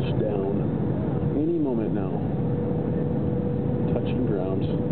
touchdown any moment now. Touching ground.